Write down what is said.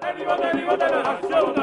deriva, deriva della nazione.